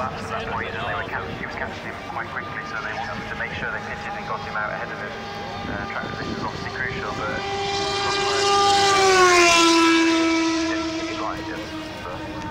laps at that point, and they were catch, he was catching him quite quickly, so they wanted to make sure they pitted and got him out ahead of him. Uh, track position is obviously crucial, but he it's right,